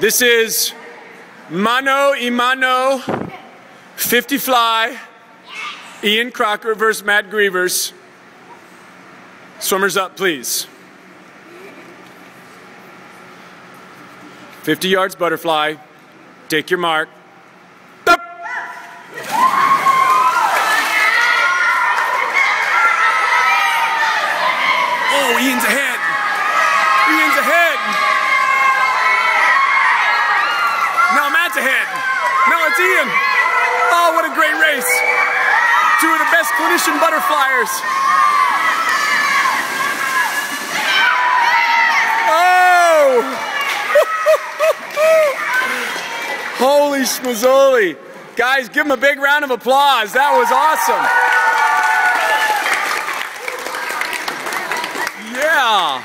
This is mano y mano 50 fly. Ian Crocker versus Matt Grevers. Swimmers up, please. 50 yards butterfly. Take your mark. Up. Oh, Ian's ahead. Ian's ahead. No, Matt's ahead. Oh, what a great race. Two of the best clinician butterflyers. Oh! Holy schmazzoli. Guys, give him a big round of applause. That was awesome. Yeah.